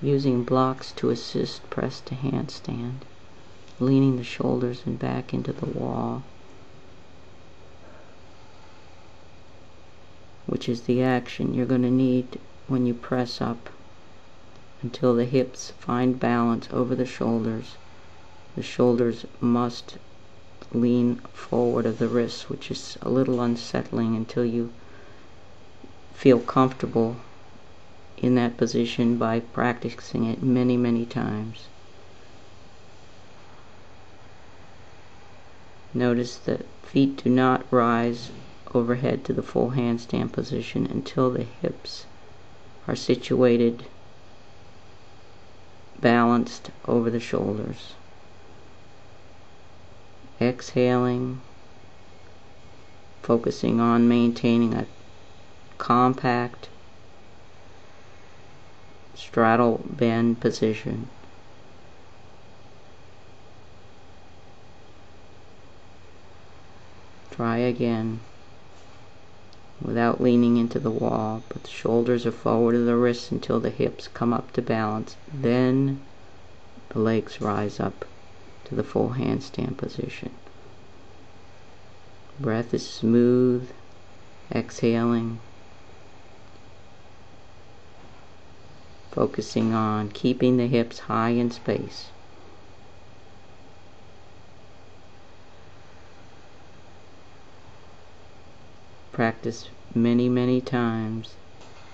using blocks to assist press to handstand, leaning the shoulders and back into the wall, which is the action you're going to need when you press up until the hips find balance over the shoulders. The shoulders must lean forward of the wrists, which is a little unsettling until you feel comfortable in that position by practicing it many, many times. Notice that feet do not rise overhead to the full handstand position until the hips are situated balanced over the shoulders. Exhaling, focusing on maintaining a compact straddle bend position. Try again without leaning into the wall, but the shoulders are forward of the wrists until the hips come up to balance. Then the legs rise up to the full handstand position. Breath is smooth, exhaling, focusing on keeping the hips high in space. practice many, many times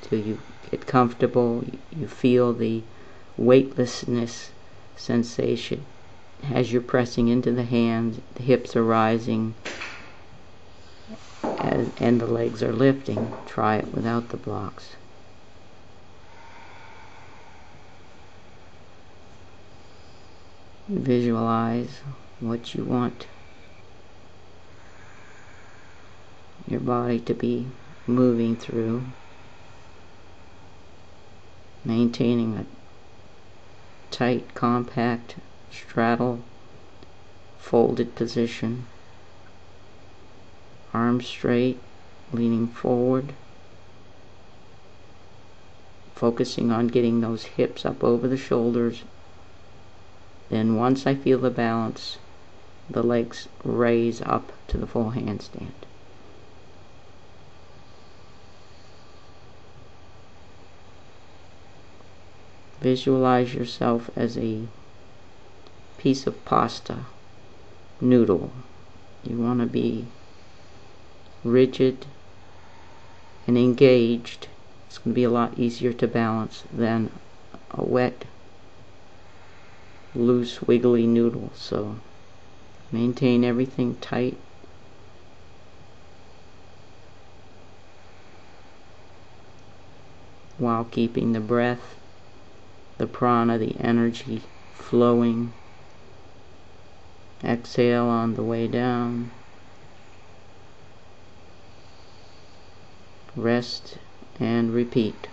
till you get comfortable, you feel the weightlessness sensation as you're pressing into the hands, the hips are rising and, the legs are lifting. Try it without the blocks. Visualize what you want your body to be moving through, maintaining a tight, compact, straddle, folded position, arms straight, leaning forward, focusing on getting those hips up over the shoulders. Then once I feel the balance, the legs raise up to the full handstand. Visualize yourself as a piece of pasta, noodle. You want to be rigid and engaged. It's going to be a lot easier to balance than a wet, loose, wiggly noodle. So maintain everything tight. while keeping the breath the prana, the energy flowing. Exhale on the way down. Rest and repeat.